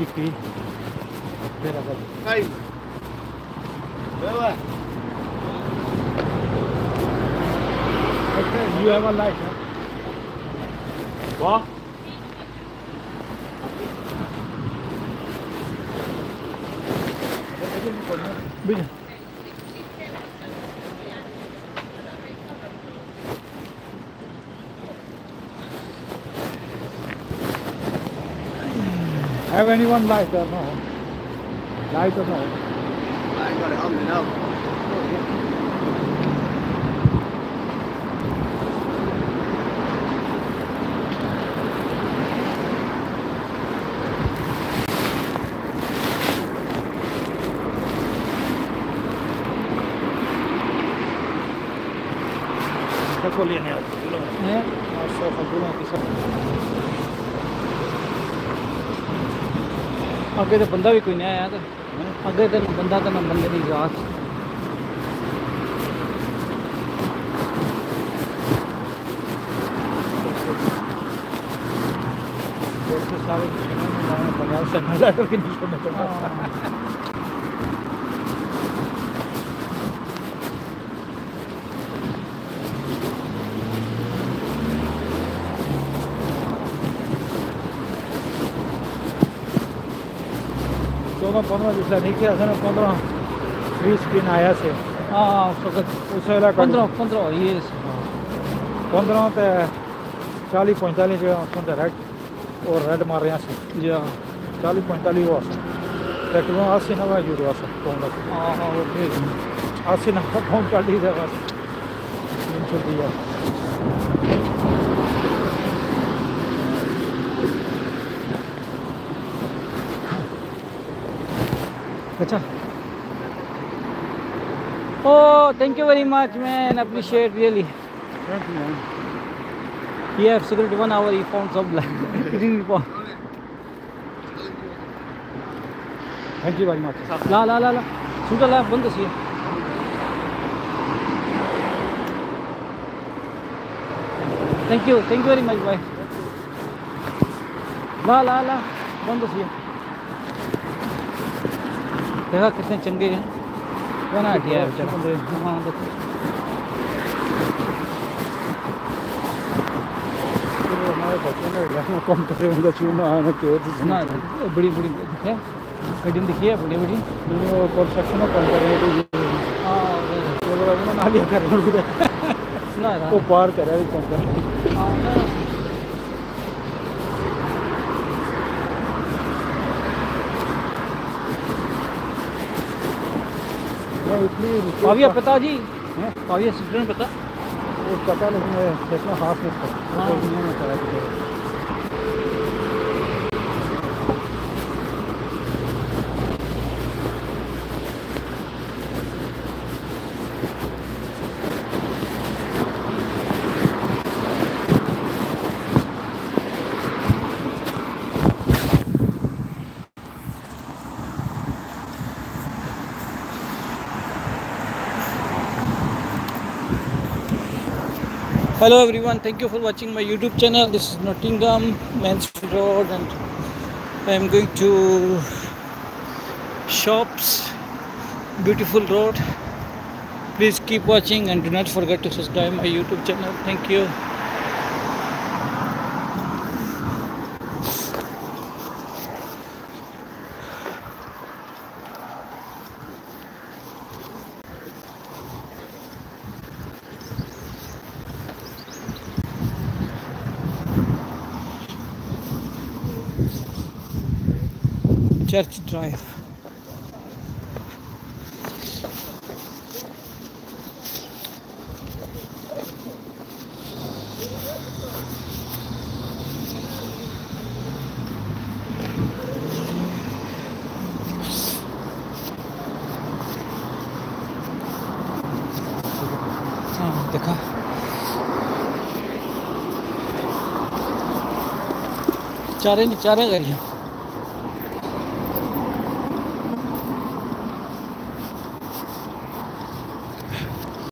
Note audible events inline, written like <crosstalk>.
Kiki. Espera, espera. Caiu. Bela. Okay, you have a light. Huh? What? Bây giờ Have anyone light or no? Light or no? I got it on me now. Kollegorna, jag har så. ਅੱਗੇ ਤਾਂ ਬੰਦਾ ਵੀ ਕੋਈ ਨਹੀਂ ਆਇਆ ਤੇ ਅੱਗੇ ਤਾਂ ਬੰਦਾ ਤਾਂ ਨਾ ਬੰਦੇ ਦੀ ਆਵਾਜ਼ Forse stavo dicendo no, non vogliamo sapere perché चौदह पंद्रह जैसा नहीं किया था ना पंद्रह बीस दिन आया से। हाँ उस वेला पंद्रह पंद्रह ये पंद्रह ते चालीस पैंतालीस जो रेड और रेड मार रहे से जा चालीस पैंतालीस वो ट्रैक्टर अस्सी नब्बे जुड़ बस पौंड हाँ? हाँ ओके अस्सी नब्बे अच्छा Oh, thank you very much, man. Appreciate really. He have secret one hour. He found <laughs> some black. Green ball. Thank you very much ला ला ला ला सुन ला बंद सी thank you thank you very much भाई ला ला ला बंद सी देखा कितने चंगे हैं। बना दिया है हाँ देखो कम करे चूना आना क्यों ना बड़ी बड़ी। है गड्डी दिखी है बड़ी बड़ी कंस्ट्रक्शन कम करे हाँ ना लिया हैं वो पार कर रहा है कम कर पाविया पता जी। पता? पाविया सिस्टर पता? वो पता नहीं है कितना हाथ में Hello everyone, thank you for watching my YouTube channel. This is Nottingham Mansfield Road and I am going to shops, beautiful road. Please keep watching and do not forget to subscribe my YouTube channel. Thank you. Church Drive. हाँ देखा चारे चारे करिए